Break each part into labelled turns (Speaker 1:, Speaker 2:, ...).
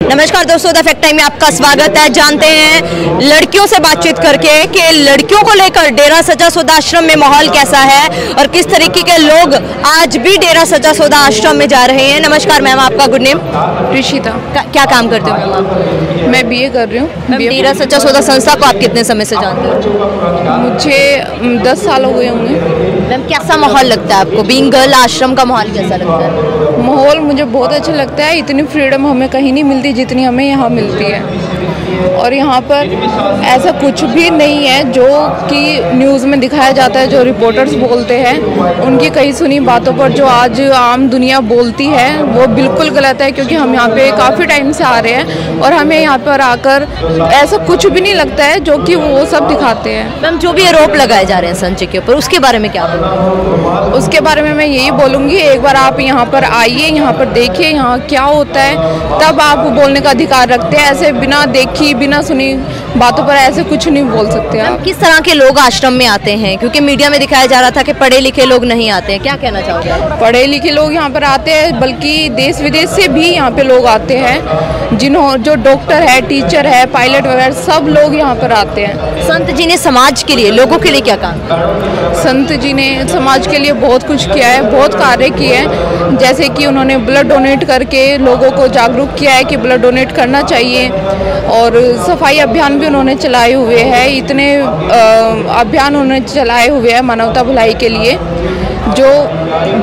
Speaker 1: नमस्कार दोस्तों the fact time में आपका स्वागत है। जानते हैं लड़कियों से बातचीत करके कि लड़कियों को लेकर डेरा सजा सोदा आश्रम में माहौल कैसा है और किस तरीके के लोग आज भी डेरा सजा सोदा आश्रम में जा रहे हैं। नमस्कार मैम आपका गुड नेम?
Speaker 2: ऋषिता
Speaker 1: क्या काम करते हो? मैम आप
Speaker 2: मैं बीए कर रही हूँ.
Speaker 1: मैम डेरा सच्चा सौदा संस्था को आप कितने समय से जानते हो?
Speaker 2: मुझे दस साल हो गए होंगे.
Speaker 1: मैम कैसा माहौल लगता है आपको? बींग गर्ल आश्रम का माहौल कैसा लगता है?
Speaker 2: माहौल मुझे बहुत अच्छा लगता है. इतनी फ्रीडम हमें कहीं नहीं मिलती जितनी हमें यहाँ मिलती है. और यहाँ पर ऐसा कुछ भी नहीं है जो कि न्यूज़ में दिखाया जाता है जो रिपोर्टर्स बोलते हैं। उनकी कई सुनी बातों पर जो आज आम दुनिया बोलती है वो बिल्कुल गलत है क्योंकि हम यहाँ पे काफ़ी टाइम से आ रहे हैं और हमें यहाँ पर आकर ऐसा कुछ भी नहीं लगता है जो कि वो सब दिखाते हैं।
Speaker 1: मैम जो भी आरोप लगाए जा रहे हैं संजय के ऊपर उसके बारे में क्या बोलोगे
Speaker 2: उसके बारे में मैं यही बोलूँगी एक बार आप यहाँ पर आइए यहाँ पर देखिए यहाँ क्या होता है तब आप बोलने का अधिकार रखते हैं। ऐसे बिना देखी बिना सुनी बातों पर ऐसे कुछ नहीं बोल सकते आप।
Speaker 1: किस तरह के लोग आश्रम में आते हैं? क्योंकि मीडिया में दिखाया जा रहा था कि पढ़े लिखे लोग नहीं आते हैं। क्या कहना चाहोगे?
Speaker 2: पढ़े लिखे लोग यहाँ पर आते हैं बल्कि देश विदेश से भी यहाँ पे लोग आते हैं। जिन्हों जो डॉक्टर है टीचर है पायलट वगैरह सब लोग यहाँ पर आते हैं।
Speaker 1: संत जी ने समाज के लिए लोगों के लिए क्या काम?
Speaker 2: संत जी ने समाज के लिए बहुत कुछ किया है बहुत कार्य किए हैं। जैसे कि उन्होंने ब्लड डोनेट करके लोगों को जागरूक किया है कि ब्लड डोनेट करना चाहिए। और सफ़ाई अभियान भी उन्होंने चलाए हुए हैं। इतने अभियान उन्होंने चलाए हुए हैं मानवता भलाई के लिए। जो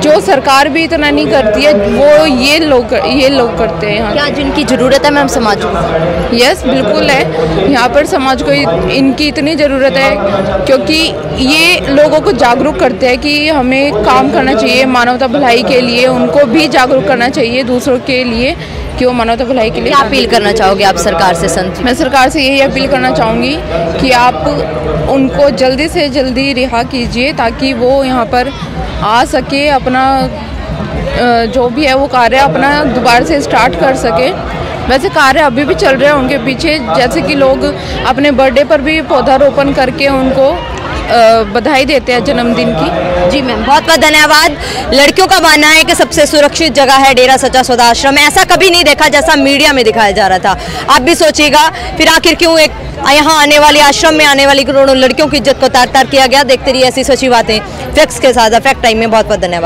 Speaker 2: जो सरकार भी इतना नहीं करती है वो ये लोग ये लोग करते हैं यहाँ।
Speaker 1: क्या जिनकी ज़रूरत है मैम समाज को
Speaker 2: यस बिल्कुल है। यहाँ पर समाज को इनकी इतनी ज़रूरत है क्योंकि ये लोगों को जागरूक करते हैं कि हमें काम करना चाहिए मानवता भलाई के लिए। उनको भी जागरूक करना चाहिए दूसरों के लिए। कि वो मानवता भलाई के लिए
Speaker 1: क्या अपील करना चाहोगे आप सरकार से संत
Speaker 2: मैं सरकार से यही अपील करना चाहूँगी कि आप उनको जल्दी से जल्दी रिहा कीजिए ताकि वो यहाँ पर आ सके अपना जो भी है वो कार्य अपना दोबारा से स्टार्ट कर सके। वैसे कार्य अभी भी चल रहे हैं उनके पीछे जैसे कि लोग अपने बर्थडे पर भी पौधारोपण करके उनको बधाई देते हैं जन्मदिन की।
Speaker 1: जी मैम, बहुत बहुत धन्यवाद। लड़कियों का मानना है कि सबसे सुरक्षित जगह है डेरा सचा सौदा आश्रम। ऐसा कभी नहीं देखा जैसा मीडिया में दिखाया जा रहा था। आप भी सोचिएगा, फिर आखिर क्यों एक यहाँ आने वाली आश्रम में आने वाली करोड़ों लड़कियों की इज़्ज़त को तार तार किया गया? देखते रहिए ऐसी सची बातें। फैक्ट्स के साथ फैक्ट टाइम में बहुत बहुत धन्यवाद।